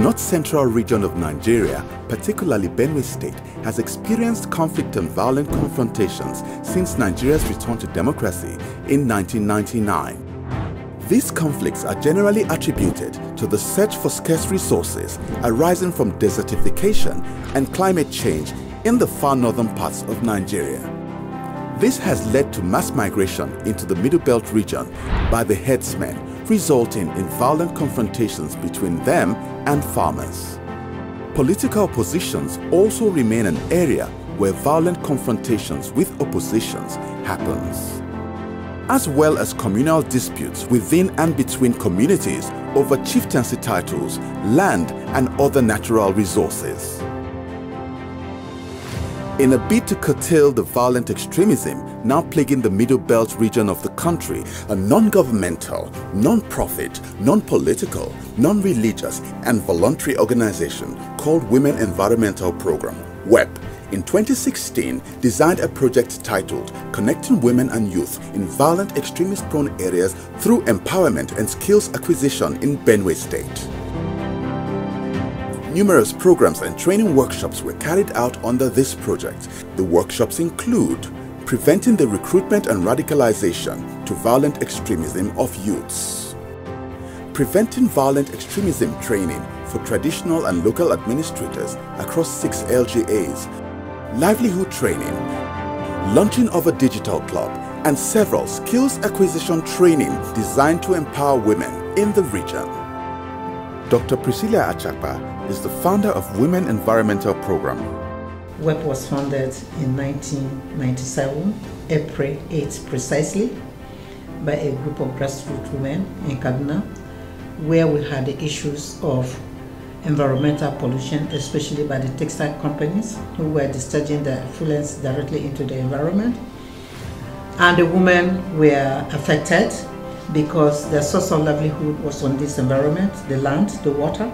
north central region of Nigeria, particularly Benue State, has experienced conflict and violent confrontations since Nigeria's return to democracy in 1999. These conflicts are generally attributed to the search for scarce resources arising from desertification and climate change in the far northern parts of Nigeria. This has led to mass migration into the Middle Belt region by the herdsmen, resulting in violent confrontations between them and farmers. Political positions also remain an area where violent confrontations with oppositions happens as well as communal disputes within and between communities over chieftaincy titles, land and other natural resources. In a bid to curtail the violent extremism now plaguing the Middle Belt region of the country, a non-governmental, non-profit, non-political, non-religious and voluntary organization called Women Environmental Program, WEP, in 2016 designed a project titled Connecting Women and Youth in Violent Extremist Prone Areas Through Empowerment and Skills Acquisition in Benue State. Numerous programs and training workshops were carried out under this project. The workshops include preventing the recruitment and radicalization to violent extremism of youths, preventing violent extremism training for traditional and local administrators across six LGAs livelihood training, launching of a digital club, and several skills acquisition training designed to empower women in the region. Dr. Priscilla Achakpa is the founder of Women Environmental Program. WEP was founded in 1997, April 8 precisely, by a group of grassroots women in Kaduna, where we had the issues of environmental pollution, especially by the textile companies who were discharging the effluents directly into the environment. And the women were affected because their source of livelihood was on this environment, the land, the water,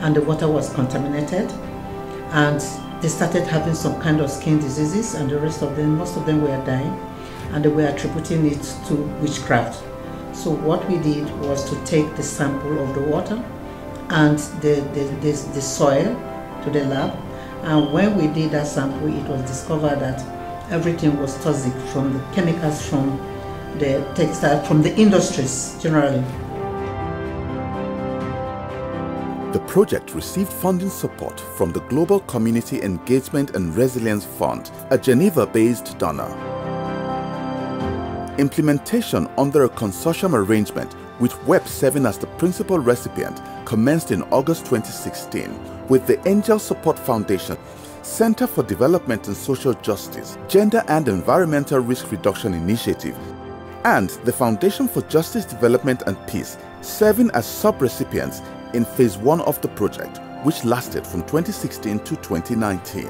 and the water was contaminated. And they started having some kind of skin diseases and the rest of them, most of them were dying and they were attributing it to witchcraft. So what we did was to take the sample of the water and the, the, the, the soil to the lab. And when we did that sample, it was discovered that everything was toxic from the chemicals from the textile, from the industries generally. The project received funding support from the Global Community Engagement and Resilience Fund, a Geneva-based donor. Implementation under a consortium arrangement with WEP serving as the principal recipient, commenced in August 2016 with the Angel Support Foundation, Center for Development and Social Justice, Gender and Environmental Risk Reduction Initiative, and the Foundation for Justice Development and Peace, serving as sub-recipients in Phase 1 of the project, which lasted from 2016 to 2019.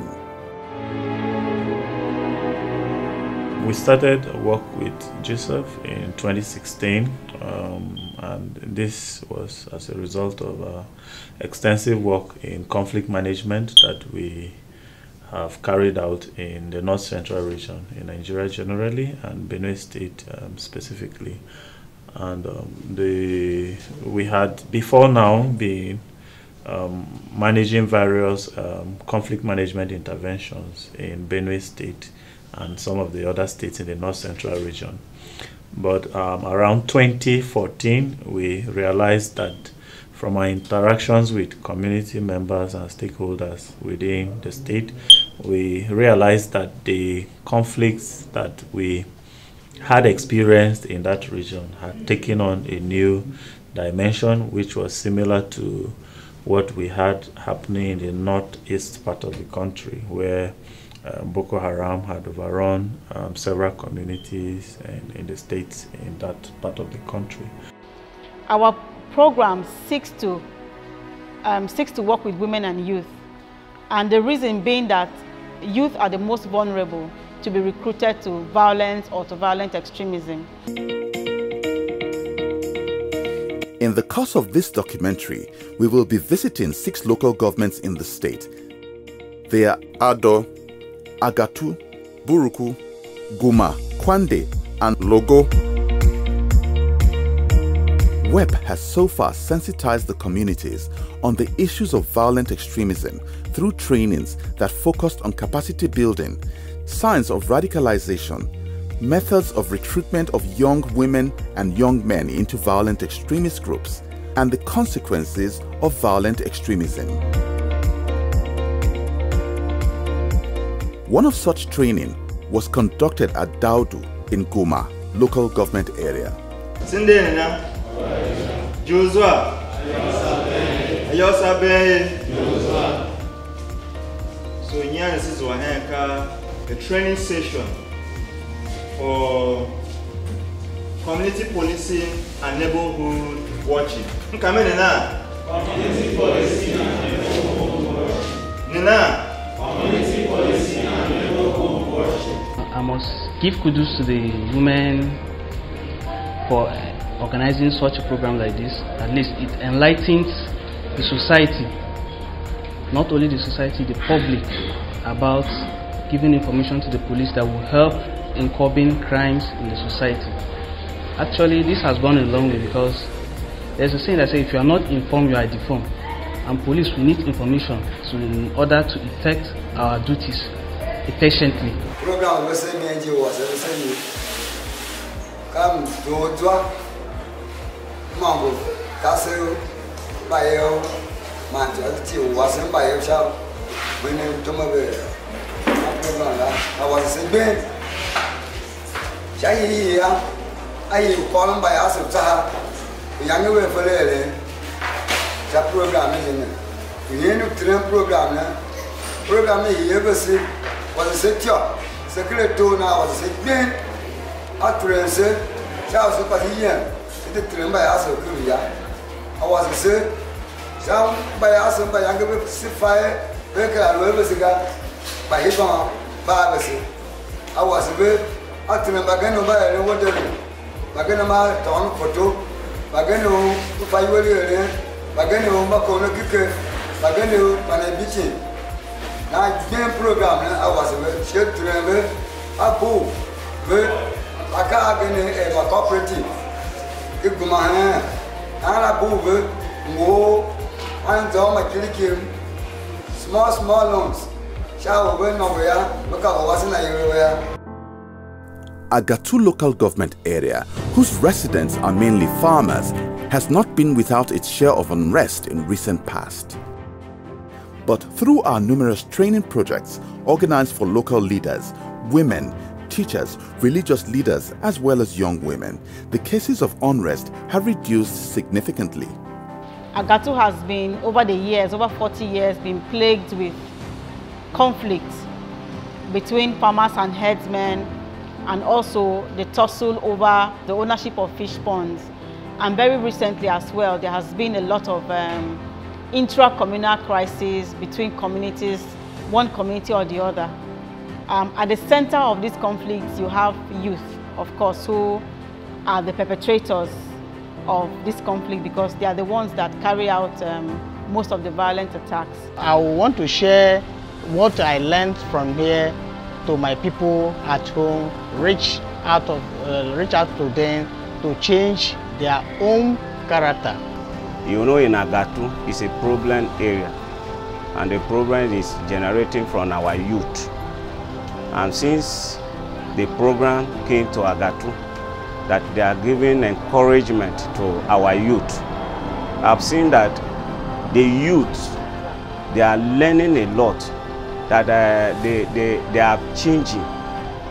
We started work with GCERF in 2016 um, and this was as a result of uh, extensive work in conflict management that we have carried out in the north central region in Nigeria generally and Benue State um, specifically. And um, the we had before now been um, managing various um, conflict management interventions in Benue State and some of the other states in the north central region. But um, around 2014, we realized that from our interactions with community members and stakeholders within the state, we realized that the conflicts that we had experienced in that region had taken on a new dimension, which was similar to what we had happening in the northeast part of the country, where um, Boko Haram had overrun um, several communities in, in the states in that part of the country. Our program seeks to, um, seeks to work with women and youth. And the reason being that youth are the most vulnerable to be recruited to violence or to violent extremism. In the course of this documentary, we will be visiting six local governments in the state. They are Ado, Agatu, Buruku, Guma, Kwande, and Logo. WEP has so far sensitized the communities on the issues of violent extremism through trainings that focused on capacity building, signs of radicalization, methods of recruitment of young women and young men into violent extremist groups, and the consequences of violent extremism. One of such training was conducted at Daudu in Guma, local government area. So a training session for community policing and neighborhood watching. Come in now. Community policing and neighborhood watching. Nina. Community policing and neighborhood watching. I must give kudos to the women for organizing such a program like this. At least it enlightens the society, not only the society, the public, about giving information to the police that will help in curbing crimes in the society. Actually, this has gone a long way because there's a saying that says if you are not informed, you are deformed. And police, we need information to, in order to effect our duties efficiently. Program was come to kasu bayo wasin bayo Ebola, I was in bed. Shayi ya, ayi ukolon ba ya su ta, yangi we folele. Sha program ni ne. Yenu tren program ne. Program ni yebe si, was se tio. Sekre to na was se gbe. Atrense, sha su pa yen. Ite tren ba ya su ku ya. I was se, sha ba ya su ba yangi be si fae. Beka lo ebe siga kpàyé bọ́n bá a bẹ̀sẹ̀ awọ àsìgbé àtìmẹ̀ bàgẹ́nu bá yẹrẹ wọ́dẹ̀lì bàgẹ́nu máa tọ̀ọ́nù fọ̀tó bàgẹ́nu fúfayíwẹ́lì rẹ̀ bàgẹ́nu bàkọ́nù kíkẹ́. Bàgẹ́nu pànẹ́ bìtì náà gbẹ́n program ní awọ àsìgbé ṣé tùrẹ̀ bẹ́ abo bẹ́ aka agẹ́ni ẹ̀ bà cooperative. Igùnmọ̀ hẹ́n. Náà abo bẹ́ wò á ń tọ́ ọmọ kìrìkìrì. Small small loans. Agatu local government area, whose residents are mainly farmers, has not been without its share of unrest in recent past. But through our numerous training projects organized for local leaders, women, teachers, religious leaders, as well as young women, the cases of unrest have reduced significantly. Agatu has been, over the years, over 40 years, been plagued with conflicts between farmers and herdsmen, and also the tussle over the ownership of fish ponds. And very recently as well, there has been a lot of um, intra-communal crises between communities, one community or the other. Um, at the center of these conflicts, you have youth, of course, who are the perpetrators of this conflict because they are the ones that carry out um, most of the violent attacks. I want to share what I learned from here to my people at home, reach out of uh, reach out to them to change their own character. You know, in Agatu, it's a problem area, and the problem is generating from our youth. And since the program came to Agatu, that they are giving encouragement to our youth, I've seen that the youth, they are learning a lot that uh, they, they, they are changing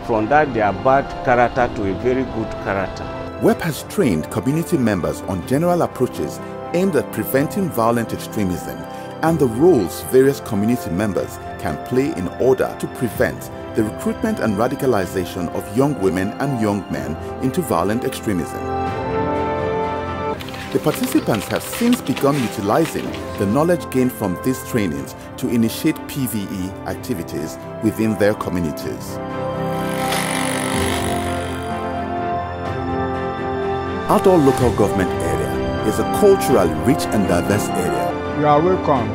from that their bad character to a very good character. WEP has trained community members on general approaches aimed at preventing violent extremism and the roles various community members can play in order to prevent the recruitment and radicalization of young women and young men into violent extremism. The participants have since begun utilizing the knowledge gained from these trainings to initiate PVE activities within their communities. Ado local government area is a culturally rich and diverse area. You are welcome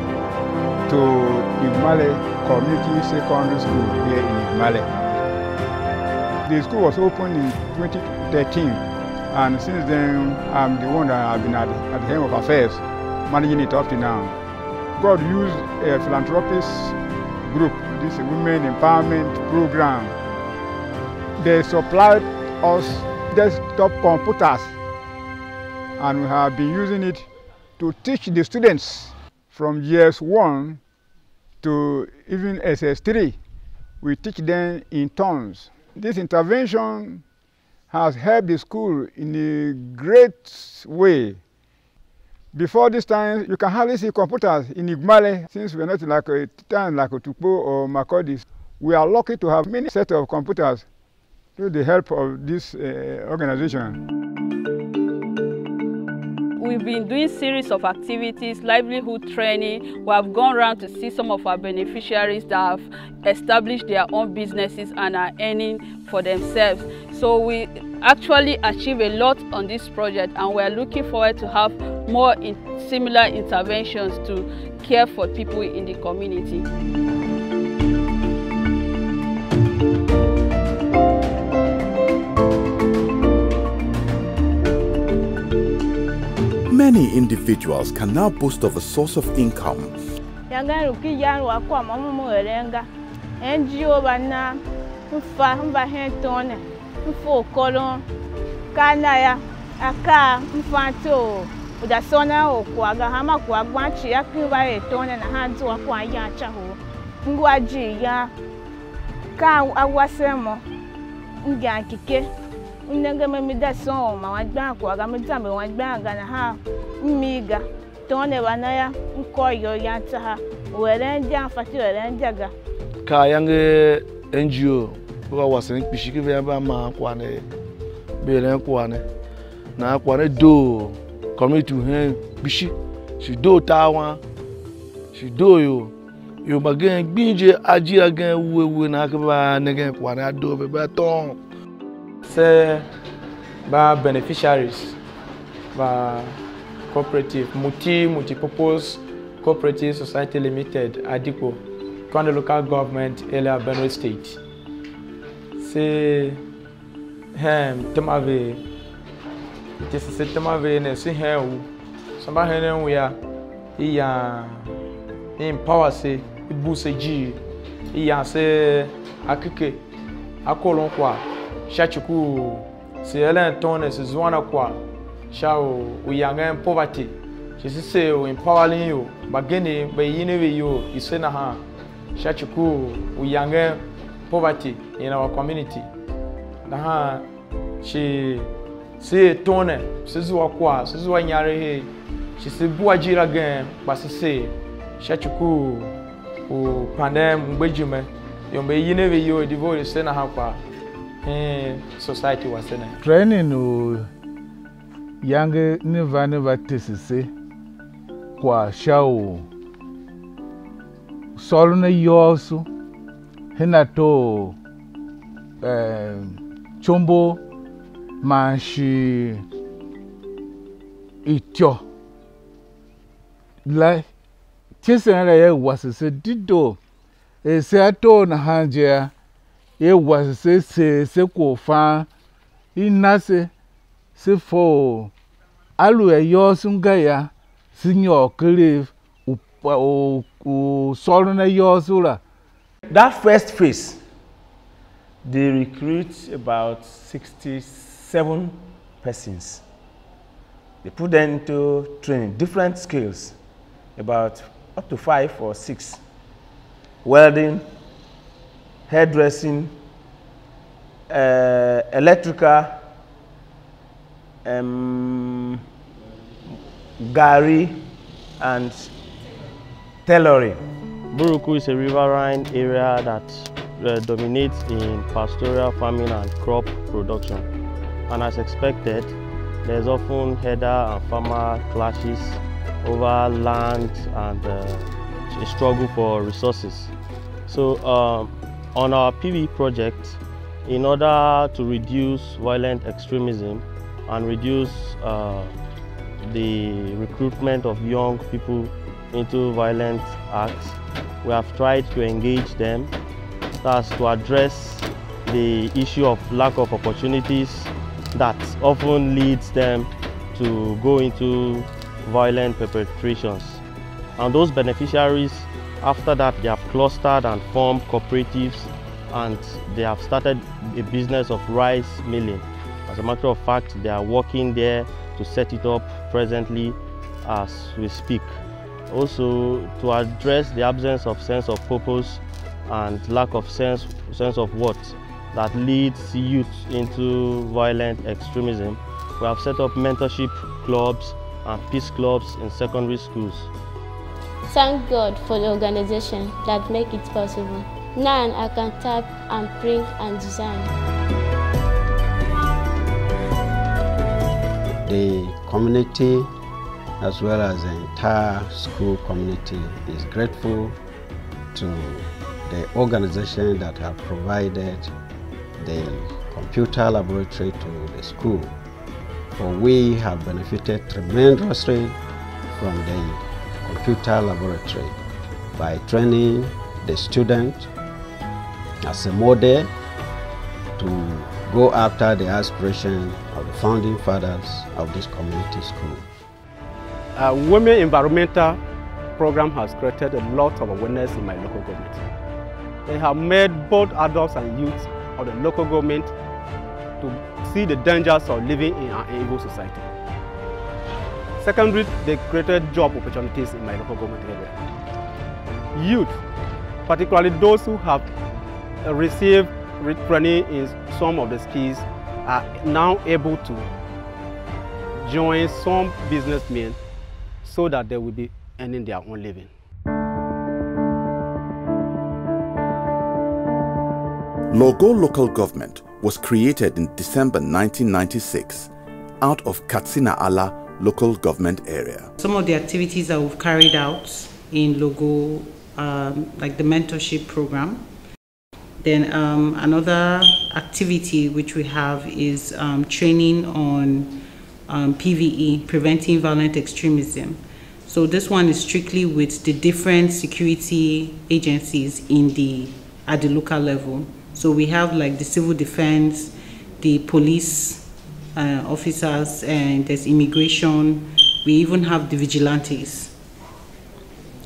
to Igumale Community Secondary School here in Igumale. The school was opened in 2013 And since then, I'm the one that have been at, at the helm of affairs, managing it up to now. God used a philanthropist group, this women empowerment program. They supplied us desktop computers and we have been using it to teach the students from years 1 to even SS3. We teach them in turns. This intervention has helped the school in a great way. Before this time, you can hardly see computers in Igmale, since we're not like a town like Otukpo or Makodi. We are lucky to have many set of computers through the help of this uh, organization. We've been doing series of activities, livelihood training. We have gone around to see some of our beneficiaries that have established their own businesses and are earning for themselves. So we actually achieve a lot on this project and we're looking forward to have more in similar interventions to care for people in the community. Many individuals can now boast of a source of income. mfe ụkọlụ kana ya aka mfanto udasona okwaga hama kwagwa chi akiwa etone na hanzi wakwa ya chaho ngwaji ya ka agwasemo nga nkike nnege memida son ma wagba kwaga mizambe wagba ga na ha mmiga tone bana ya nkoyo ya taha were ndị afati were ndị aga ka yange NGO bika wasene kpishi ki ba ma kwane beelɛn kwane na kwane doo community hɛn kpishi si doo taa si doo yo yoruba gɛn gbinje ajira gɛn wuewu na ki ba ne gɛn kwane a doo bɛ ba tɔn. sɛ ba beneficiaries ba cooperative multi-multi purpose cooperative society limited adipo kwan the local government area benue state sai hen tem ave te se se tem ave ne se hen wu samba hen ne wu ya iya empower se e ibu se ji iya se akike akolon kwa shachiku se elen ton ne se zuana kwa sha o uyangen poverty. Sisi se o empowering yo bagene bayine we yo isena ha shachiku uyangen poverty in our community. Naha she say tone sisi wakwa sisi wanyare he she se but she say, shachuku o pandem mgbejume yombe yine we yo divore sena hapa eh society was sena training o yange never vane vatisise kwa shao solo na yosu. Hina to eh, chombo manshi ityo. La tisen ra ye wasise dido. Ese ato na hanjea ye wasi se se ko fa ina se fo. Alu eyo sunga ya si nyo kele o o sọ̀rọ̀ na eyo sura. That first phase they recruit about sixty-seven persons they put them into training different skills about up to five or six welding hairdressing, uh, electrical, um, gari, and tailoring. Buruku is a riverine area that uh, dominates in pastoral farming and crop production. And as expected, there's often header and farmer clashes over land and uh, a struggle for resources. So um, on our PV project, in order to reduce violent extremism and reduce uh, the recruitment of young people into violent acts, we have tried to engage them. That's to address the issue of lack of opportunities that often leads them to go into violent perpetrations. And those beneficiaries, after that, they have clustered and formed cooperatives and they have started a business of rice milling. As a matter of fact, they are working there to set it up presently as we speak. Also, to address the absence of sense of purpose and lack of sense, sense of what that leads youth into violent extremism, we have set up mentorship clubs and peace clubs in secondary schools. Thank God for the organization that make it possible. Now I can type and print and design. The community as well as the entire school community is grateful to the organization that have provided the computer laboratory to the school. For we have benefited tremendously from the computer laboratory by training the student as a model to go after the aspiration of the founding fathers of this community school. Uh, Women Environmental Program has created a lot of awareness in my local government. They have made both adults and youth of the local government to see the dangers of living in an evil society. Secondly, they created job opportunities in my local government area. Youth, particularly those who have received training in some of the skills, are now able to join some businessmen so that they will be earning their own living. Logo Local Government was created in December 1996 out of Katsina Ala local government area. Some of the activities that we've carried out in Logo, um, like the mentorship program. Then um, another activity which we have is um, training on um, PVE, preventing violent extremism. So this one is strictly with the different security agencies in the at the local level. So we have like the civil defense, the police uh, officers, and there's immigration. We even have the vigilantes.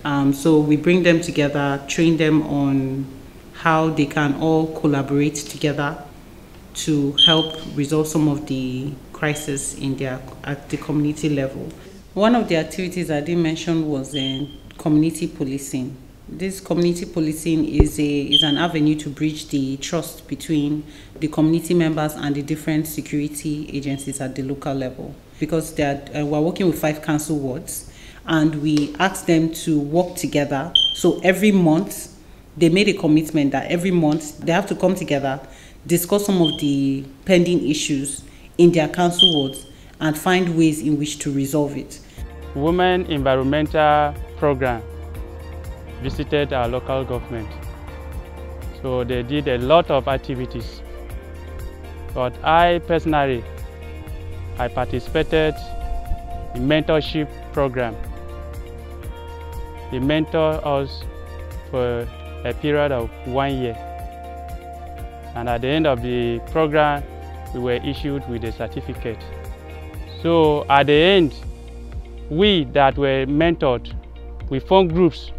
Um, so we bring them together, train them on how they can all collaborate together to help resolve some of the crises in their at the community level. One of the activities I did mention was in community policing. This community policing is a is an avenue to bridge the trust between the community members and the different security agencies at the local level. Because they are, uh, we're working with five council wards, and we ask them to work together. So every month, they made a commitment that every month they have to come together, discuss some of the pending issues in their council wards, and find ways in which to resolve it. Women Environmental Program visited our local government. So they did a lot of activities. But I personally, I participated in mentorship program. They mentor us for a period of one year. And at the end of the program, we were issued with a certificate. So at the end, we that were mentored, we formed groups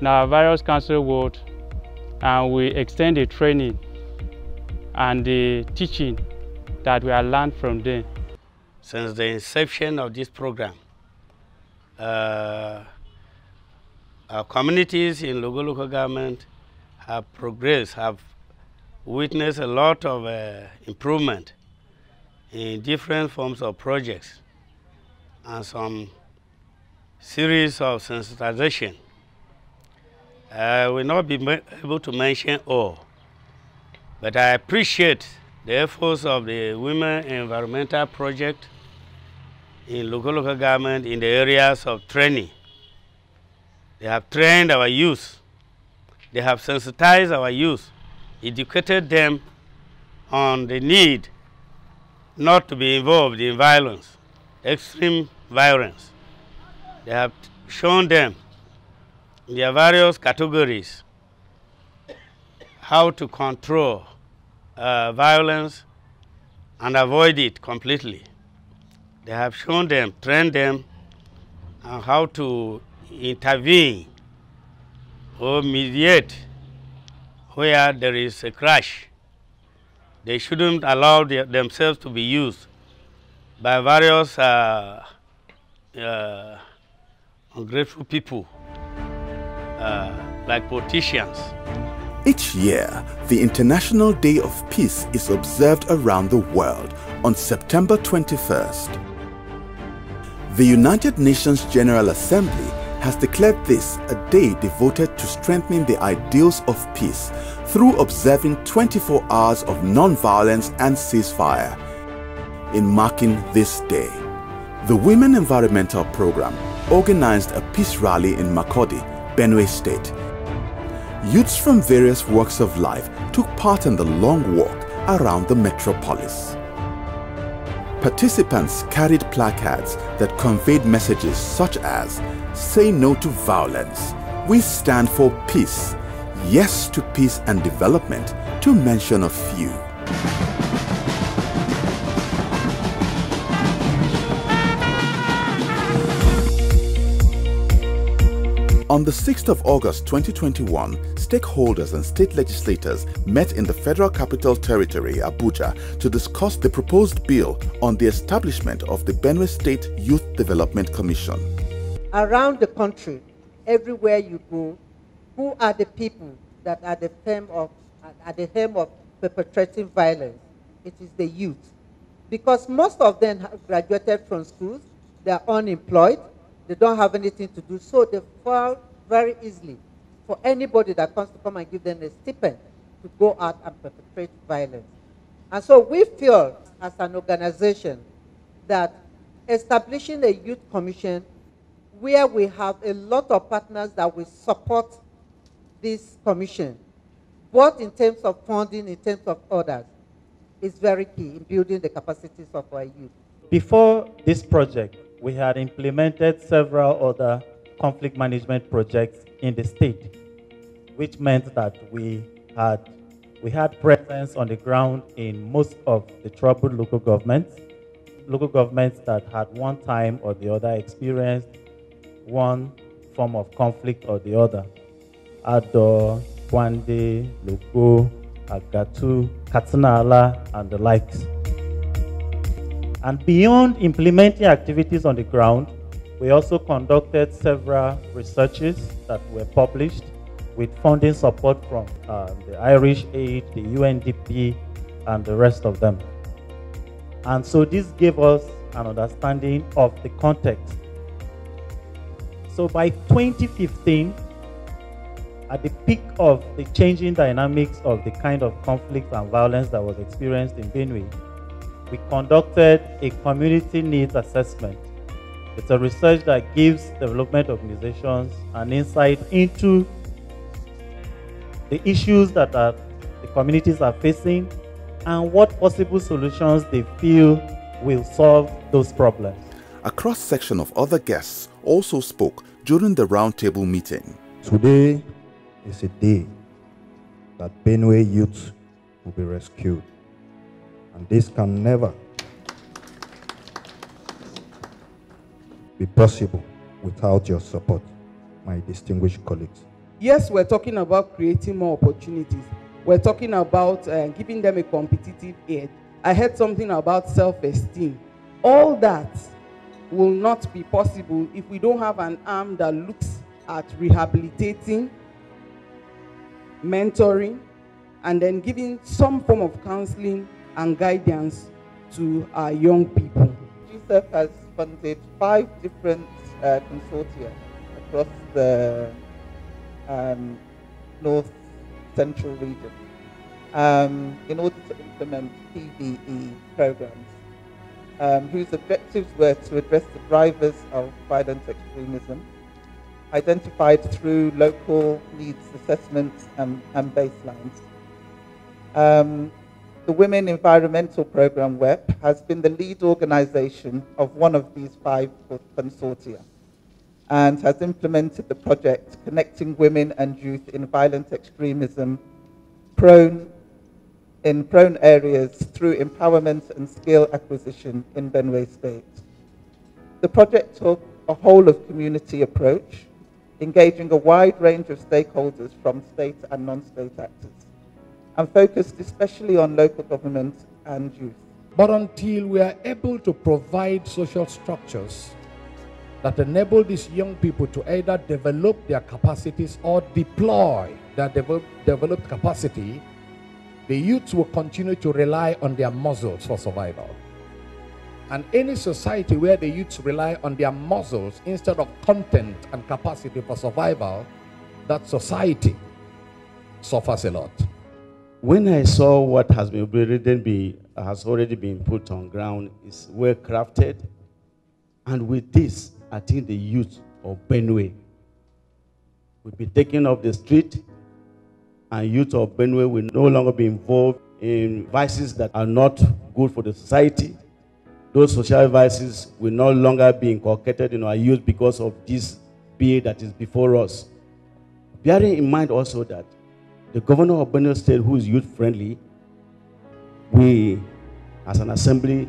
in our various council wards and we extend the training and the teaching that we have learned from them. Since the inception of this program, uh, our communities in local local government have progressed, have witnessed a lot of uh, improvement in different forms of projects and some series of sensitization. I will not be able to mention all, but I appreciate the efforts of the Women Environmental Project in local local government in the areas of training. They have trained our youth. They have sensitized our youth, educated them on the need not to be involved in violence, extreme violence. They have shown them their various categories how to control uh, violence and avoid it completely. They have shown them, trained them on how to intervene or mediate where there is a crash. They shouldn't allow their, themselves to be used by various uh, uh, ungrateful people uh, like politicians. Each year, the International Day of Peace is observed around the world on September 21st. The United Nations General Assembly has declared this a day devoted to strengthening the ideals of peace through observing 24 hours of non-violence and ceasefire. In marking this day, the Women Environmental Program organized a peace rally in Makurdi, Benue State. Youths from various walks of life took part in the long walk around the metropolis. Participants carried placards that conveyed messages such as Say no to violence, we stand for peace, yes to peace and development, to mention a few. On the 6th of August 2021, stakeholders and state legislators met in the Federal Capital Territory, Abuja, to discuss the proposed bill on the establishment of the Benue State Youth Development Commission. Around the country, everywhere you go, who are the people that are the helm of, at the helm of perpetrating violence? It is the youth. Because most of them have graduated from schools, they are unemployed, they don't have anything to do, so they fall very easily for anybody that comes to come and give them a stipend to go out and perpetrate violence. And so we feel as an organization that establishing a youth commission where we have a lot of partners that will support this commission, both in terms of funding, in terms of others, is very key in building the capacities of our youth. Before this project, we had implemented several other conflict management projects in the state, which meant that we had we had presence on the ground in most of the troubled local governments, local governments that had one time or the other experienced one form of conflict or the other. Ado, Kwande, Loko, Agatu, Katsina-Ala, and the likes. And beyond implementing activities on the ground, we also conducted several researches that were published with funding support from uh, the Irish Aid, the UNDP, and the rest of them. And so this gave us an understanding of the context. So by 2015, at the peak of the changing dynamics of the kind of conflict and violence that was experienced in Benue, we conducted a community needs assessment. It's a research that gives development organizations an insight into the issues that are, the communities are facing and what possible solutions they feel will solve those problems. A cross section of other guests also spoke during the roundtable meeting. Today is a day that Benue youth will be rescued. And this can never be possible without your support, my distinguished colleagues. Yes, we're talking about creating more opportunities. We're talking about uh, giving them a competitive edge. I heard something about self esteem. All that will not be possible if we don't have an arm that looks at rehabilitating, mentoring, and then giving some form of counseling and guidance to our young people. GCERF has funded five different uh, consortia across the um, north central region um, in order to implement PVE programs um, whose objectives were to address the drivers of violent extremism identified through local needs assessments and, and baselines. Um, the Women Environmental Program WEP has been the lead organization of one of these five consortia and has implemented the project connecting women and youth in violent extremism prone in prone areas through empowerment and skill acquisition in Benue State. The project took a whole of community approach, engaging a wide range of stakeholders from state and non-state actors, and focused especially on local government and youth. But until we are able to provide social structures that enable these young people to either develop their capacities or deploy their develop, developed capacity, the youths will continue to rely on their muscles for survival. And any society where the youths rely on their muscles instead of content and capacity for survival, that society suffers a lot. When I saw what has been already been, has already been put on ground is well crafted, and with this, I think the youth of Benue will be taken off the street, and youth of Benue will no longer be involved in vices that are not good for the society. Those social vices will no longer be inculcated in our youth because of this bill that is before us. Bearing in mind also that the governor of Benue State, who is youth friendly, we, as an assembly,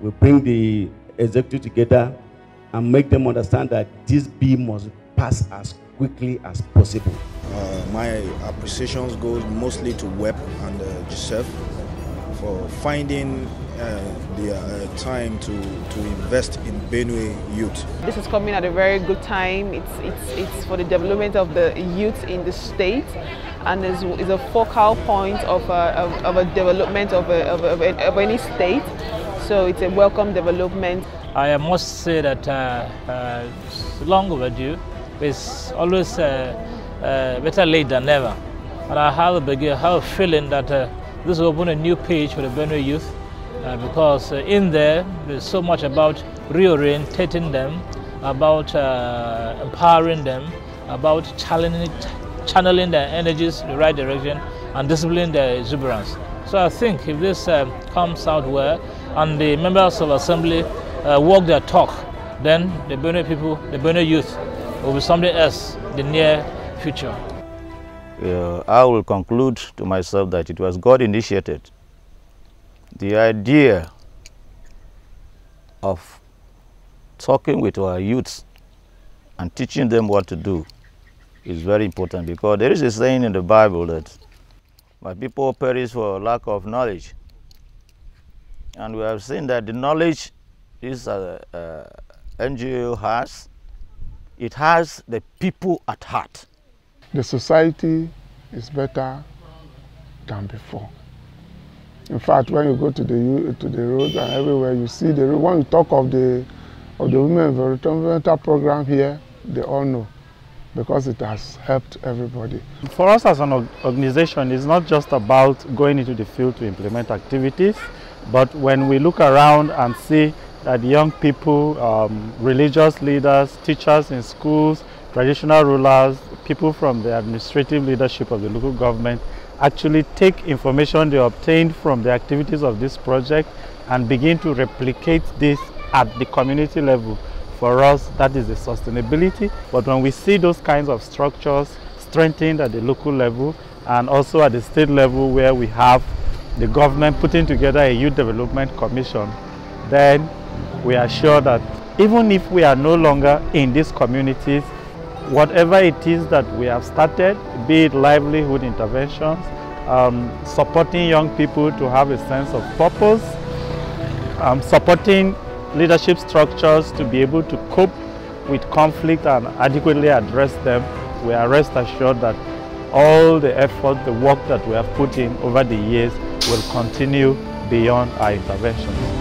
will bring the executive together and make them understand that this bill must pass as quickly as possible. Uh, my appreciations goes mostly to WEP and uh, GCERF for finding uh, the uh, time to, to invest in Benue youth. This is coming at a very good time. It's, it's, it's for the development of the youth in the state and is, is a focal point of a, of, of a development of, a, of, a, of, any state. So it's a welcome development. I must say that uh, uh, it's long overdue. It's always uh, uh better late than never. And I have a, big, I have a feeling that uh, this will open a new page for the Benue youth uh, because in there there's so much about reorientating them, about empowering them, about challenging, channeling their energies in the right direction and disciplining their exuberance. So I think if this comes out well and the members of assembly uh, walk their talk, then the Benue people, the Benue youth, will be something else in the near future. Uh, I will conclude to myself that it was God initiated. The idea of talking with our youths and teaching them what to do is very important because there is a saying in the Bible that my people perish for lack of knowledge. And we have seen that the knowledge this uh, uh, NGO has, it has the people at heart. The society is better than before. In fact, when you go to the to the roads and everywhere, you see the when you talk of the of the women environmental program here, they all know because it has helped everybody. For us as an organization, it's not just about going into the field to implement activities, but when we look around and see that young people, um, religious leaders, teachers in schools, traditional rulers, people from the administrative leadership of the local government actually take information they obtained from the activities of this project and begin to replicate this at the community level. For us, that is the sustainability. But when we see those kinds of structures strengthened at the local level and also at the state level where we have the government putting together a youth development commission, then we are sure that even if we are no longer in these communities, whatever it is that we have started, be it livelihood interventions, um, supporting young people to have a sense of purpose, um, supporting leadership structures to be able to cope with conflict and adequately address them, we are rest assured that all the effort, the work that we have put in over the years will continue beyond our interventions.